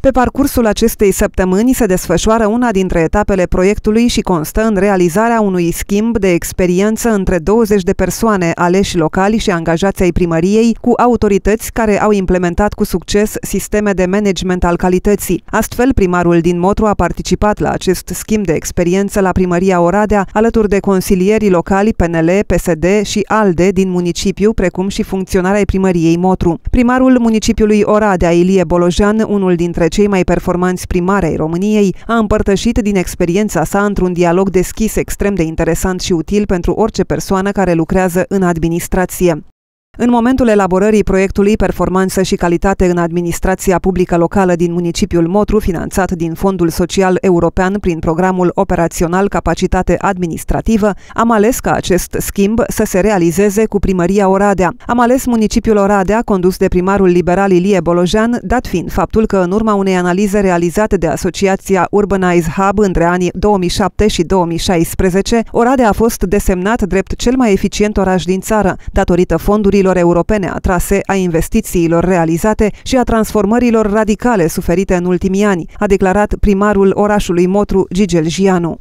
Pe parcursul acestei săptămâni se desfășoară una dintre etapele proiectului și constă în realizarea unui schimb de experiență între 20 de persoane aleși locali și angajați ai primăriei cu autorități care au implementat cu succes sisteme de management al calității. Astfel, primarul din Motru a participat la acest schimb de experiență la primăria Oradea, alături de consilierii locali PNL, PSD și ALDE din municipiu, precum și funcționarea primăriei Motru. Primarul municipiului Oradea, Ilie Bolojan, unul dintre cei mai performanți primari ai României, a împărtășit din experiența sa într-un dialog deschis extrem de interesant și util pentru orice persoană care lucrează în administrație. În momentul elaborării proiectului Performanță și calitate în administrația publică locală din municipiul Motru, finanțat din Fondul Social European prin programul operațional Capacitate Administrativă, am ales ca acest schimb să se realizeze cu primăria Oradea. Am ales municipiul Oradea, condus de primarul liberal Ilie Bolojan, dat fiind faptul că în urma unei analize realizate de Asociația Urbanize Hub între anii 2007 și 2016, Oradea a fost desemnat drept cel mai eficient oraș din țară, datorită fondurilor fondurilor europene atrase, a investițiilor realizate și a transformărilor radicale suferite în ultimii ani, a declarat primarul orașului Motru, Gigel Gianu.